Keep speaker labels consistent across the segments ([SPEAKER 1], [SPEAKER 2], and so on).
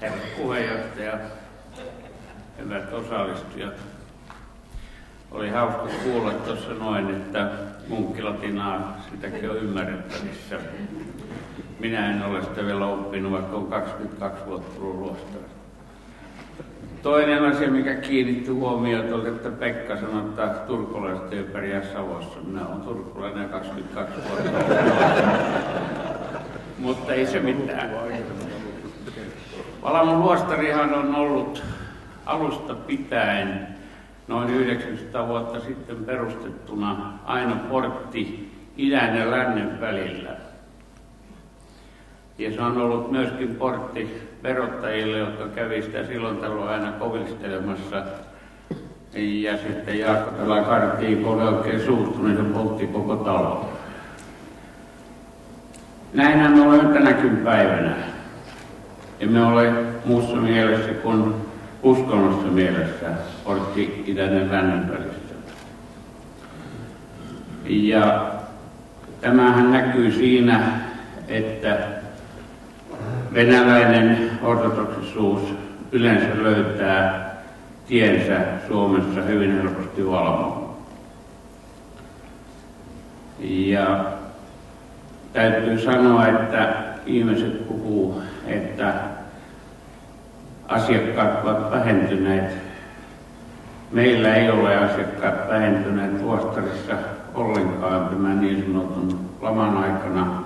[SPEAKER 1] herra puheenjohtaja, hyvät osallistujat. Oli hauska kuulla tuossa noin, että munkkilatinaa sitäkin on ymmärrettävissä. Minä en ole sitä vielä oppinut, vaikka on 22 vuotta ollut. Toinen asia, mikä kiinnitti huomiota, oli, että Pekka sanoi, että turkulaiset ei pärjää Savossa. Minä olen turkulainen 22 vuotta Mutta ei se mitään. Palamon luostarihan on ollut alusta pitäen noin 900 vuotta sitten perustettuna aina portti idän ja lännen välillä. Ja se on ollut myöskin portti verottajille, jotka kävi sitä silloin tällöin aina kovistelemassa. Ja sitten Jaakko tällä karttiin, kun oli oikein suustunut, niin se poltti koko talo. Näinhän olemme tänäkin päivänä. Emme ole muussa mielessä kuin uskonnossa mielessä portti ja lännen välissä. Ja tämähän näkyy siinä, että venäläinen ortodoksisuus yleensä löytää tiensä Suomessa hyvin helposti valmoon. Ja täytyy sanoa, että ihmiset puhuu, että asiakkaat ovat vähentyneet. Meillä ei ole asiakkaat vähentyneet luostarissa ollenkaan tämän niin sanotun laman aikana.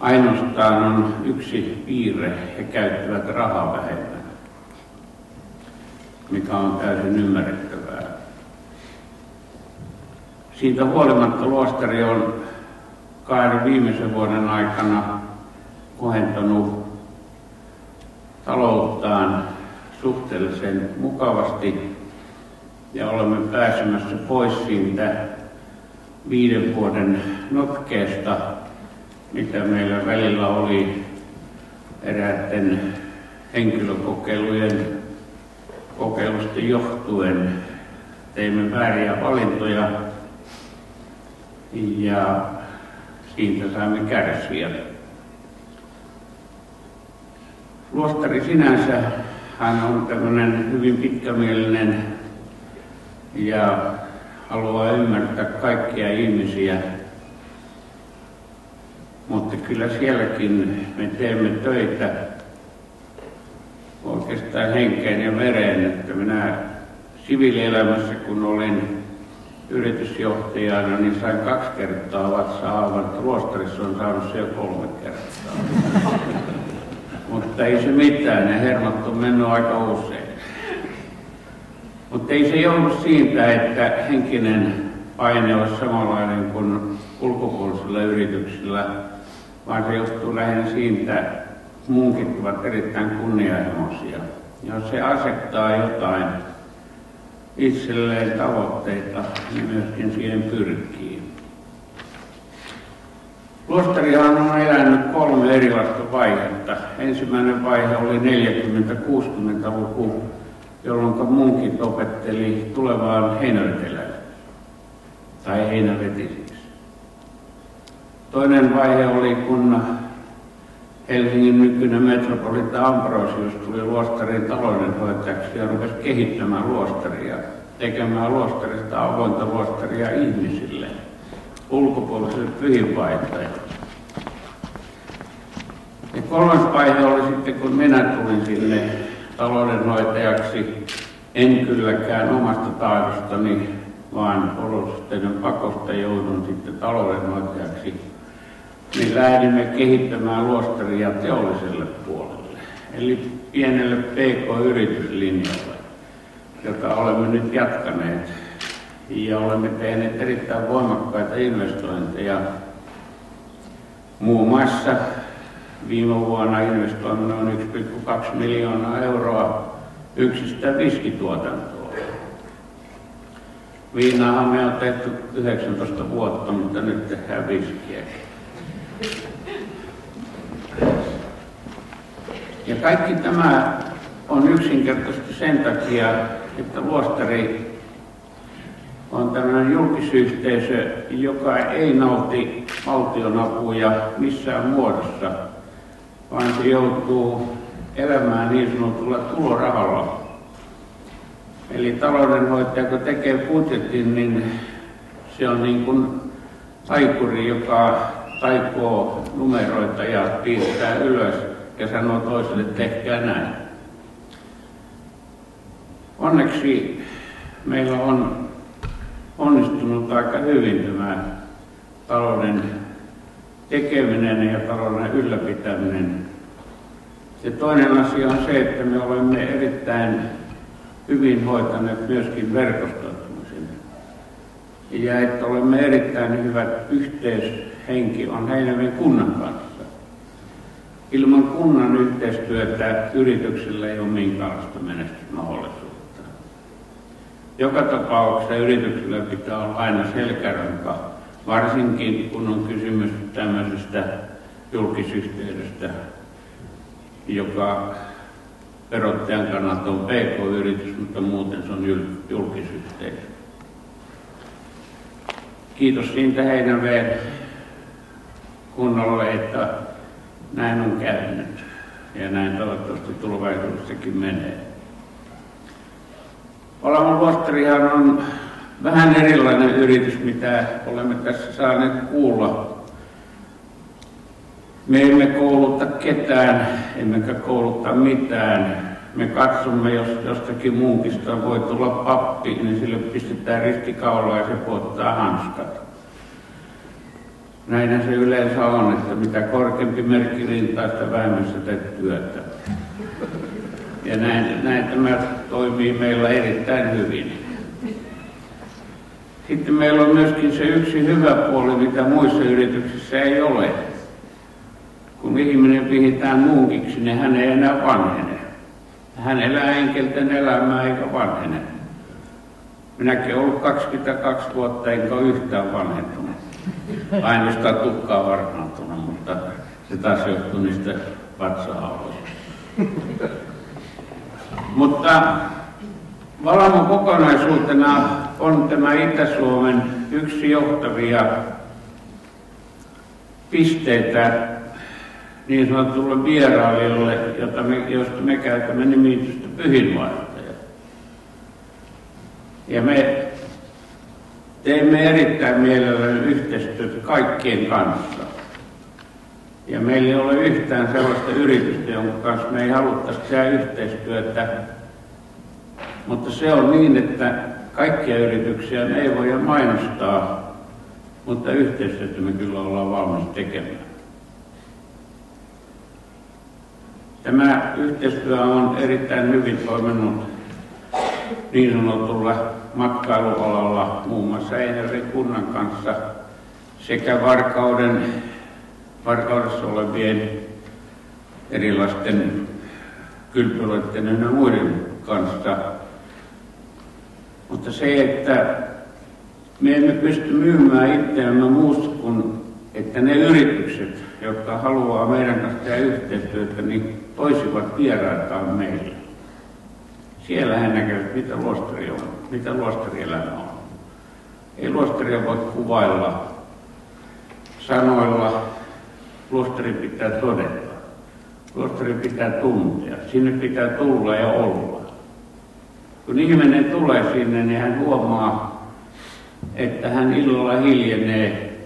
[SPEAKER 1] Ainoastaan on yksi piirre, he käyttävät rahaa vähemmän, mikä on täysin ymmärrettävää. Siitä huolimatta luostari on kahden viimeisen vuoden aikana kohentanut talouttaan suhteellisen mukavasti ja olemme pääsemässä pois siitä viiden vuoden notkeesta, mitä meillä välillä oli eräiden henkilökokeilujen kokeilusta johtuen. Teimme vääriä valintoja ja siitä saimme kärsiä. Luostari sinänsä, hän on tämmöinen hyvin pitkämielinen ja haluaa ymmärtää kaikkia ihmisiä. Mutta kyllä sielläkin me teemme töitä oikeastaan henkeen ja vereen, että minä siviilielämässä kun olin yritysjohtajana, niin sain kaksi kertaa vatsaavan. Luostarissa on saanut se jo kolme kertaa. Mutta ei se mitään, ne hermot on mennyt aika usein. Mutta ei se johdu siitä, että henkinen paine olisi samanlainen kuin ulkopuolisilla yrityksillä, vaan se johtuu lähinnä siitä, että munkit ovat erittäin kunnianhimoisia. Jos se asettaa jotain itselleen tavoitteita, niin myöskin siihen pyrkii. Luostarihan on elänyt kolme erilaista vaihetta. Ensimmäinen vaihe oli 40-60-luku, jolloin munkit opetteli tulevaan heinävetelälle, tai heinävetisiksi. Toinen vaihe oli, kun Helsingin nykyinen metropolita Ambrosius tuli luostarin taloudenhoitajaksi ja rupesi kehittämään luostaria, tekemään luostarista avointa luostaria ihmisille, ulkopuolisille pyhinvaihtajille. Ja kolmas vaihe oli sitten, kun minä tulin sinne taloudenhoitajaksi, en kylläkään omasta tahdostani, vaan olosuhteiden pakosta joudun sitten taloudenhoitajaksi niin lähdimme kehittämään luostaria teolliselle puolelle, eli pienelle PK-yrityslinjalle, jota olemme nyt jatkaneet. Ja olemme tehneet erittäin voimakkaita investointeja. Muun muassa viime vuonna investoimme noin 1,2 miljoonaa euroa yksistä viskituotantoa. Viinaahan me on tehty 19 vuotta, mutta nyt tehdään viskiäkin. Ja kaikki tämä on yksinkertaisesti sen takia, että luostari on tämmöinen julkisyhteisö, joka ei nauti valtionapuja missään muodossa, vaan se joutuu elämää niin sanotulla tulorahalla. Eli taloudenhoitaja, kun tekee budjetin, niin se on niin kuin taikuri, joka taikoo numeroita ja piirtää ylös ja sanoo toiselle, tehkää näin. Onneksi meillä on onnistunut aika hyvin tämä talouden tekeminen ja talouden ylläpitäminen. Ja toinen asia on se, että me olemme erittäin hyvin hoitaneet myöskin verkostoitumisen. Ja että olemme erittäin hyvät yhteishenki on Heinäveden kunnan kanssa. Ilman kunnan yhteistyötä yrityksillä ei ole minkäänlaista menestysmahdollisuutta. Joka tapauksessa yrityksillä pitää olla aina selkäranka, varsinkin kun on kysymys tämmöisestä julkisyhteydestä, joka verottajan kannalta on PK-yritys, mutta muuten se on julkisyhteisö. Kiitos siitä Heinäveen kunnolle, että näin on käynyt ja näin toivottavasti tulevaisuudessakin menee. Olavan luostarihan on vähän erilainen yritys, mitä olemme tässä saaneet kuulla. Me emme kouluta ketään, emmekä koulutta mitään. Me katsomme, jos jostakin munkista voi tulla pappi, niin sille pistetään ristikaula ja se puottaa hanskat. Näinhän se yleensä on, että mitä korkeampi merkki rintaa, sitä vähemmän teet työtä. Ja näin, näin tämä toimii meillä erittäin hyvin. Sitten meillä on myöskin se yksi hyvä puoli, mitä muissa yrityksissä ei ole. Kun ihminen vihitään munkiksi, niin hän ei enää vanhene. Hän elää enkelten elämää eikä vanhene. Minäkin ollut 22 vuotta enkä ole yhtään vanhentunut. Ainoastaan tukkaa varmaantunut, mutta se taas johtuu niistä vatsa Mutta Valamo kokonaisuutena on tämä Itä-Suomen yksi johtavia pisteitä niin sanotulle vierailijoille, jota me, josta me käytämme nimitystä pyhinvaihtaja. Ja me teemme erittäin mielellämme yhteistyötä kaikkien kanssa. Ja meillä ei ole yhtään sellaista yritystä, jonka kanssa me ei haluttaisi tehdä yhteistyötä. Mutta se on niin, että kaikkia yrityksiä me ei voida mainostaa, mutta yhteistyötä me kyllä ollaan valmis tekemään. Tämä yhteistyö on erittäin hyvin toiminut niin sanotulla matkailualalla, muun muassa Einärin kunnan kanssa sekä Varkauden Varkaudessa olevien erilaisten kylpylöiden ja muiden kanssa. Mutta se, että me emme pysty myymään itseämme muusta kuin, että ne yritykset, jotka haluaa meidän kanssa tehdä yhteistyötä, niin toisivat vieraitaan meille. Siellä he näkevät, mitä luostari on, mitä luostarielämä on. Ei luostaria voi kuvailla sanoilla, Luostari pitää todeta. Luostari pitää tuntea. Sinne pitää tulla ja olla. Kun ihminen tulee sinne, niin hän huomaa, että hän illalla hiljenee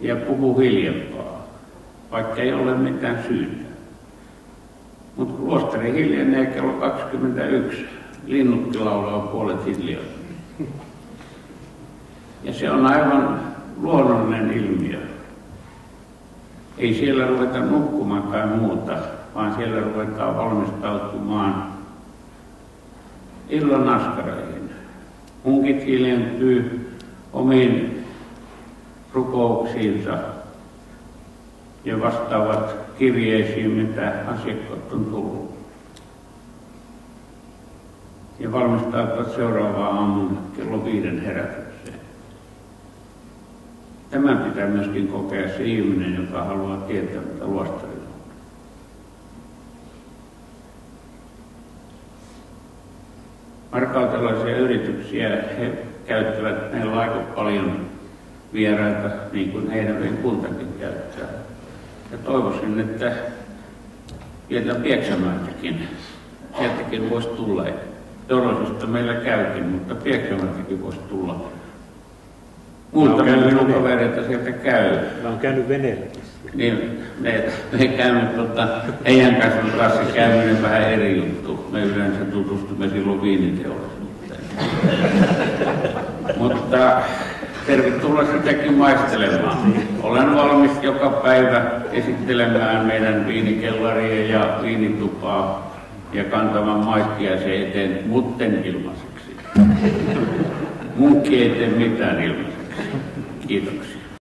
[SPEAKER 1] ja puhuu hiljempaa, vaikka ei ole mitään syytä. Mutta luostari hiljenee kello 21, linnutkin laulaa puolet hiljaa. Ja se on aivan luonnollinen ilmiö. Ei siellä ruveta nukkumaan tai muuta, vaan siellä ruvetaan valmistautumaan illan askareihin. Munkit hiljentyy omiin rukouksiinsa ja vastaavat kirjeisiin, mitä asiakkaat on tullut. Ja valmistautuvat seuraavaan aamun kello viiden herätykseen. Tämän pitää myöskin kokea se ihminen, joka haluaa tietää, mitä luostari on. Markautelaisia yrityksiä, he käyttävät meillä aika paljon vieraita, niin kuin heidän kuntakin käyttää. Ja toivoisin, että sieltä Pieksämäeltäkin. Sieltäkin voisi tulla. Torosista meillä käykin, mutta Pieksämäeltäkin voisi tulla. Muutamia minun kavereita sieltä käy.
[SPEAKER 2] Mä oon käynyt veneelläkin.
[SPEAKER 1] Niin, me, me käymme, tota, heidän kanssa kanssa käyminen vähän eri juttu. Me yleensä tutustumme silloin viiniteollisuuteen. Mutta tervetuloa sitäkin maistelemaan. Olen valmis joka päivä esittelemään meidän viinikellaria ja viinitupaa ja kantamaan maistia se eteen, mutten ilmaiseksi. Munkki ei tee mitään ilmaiseksi. Kiitoksia.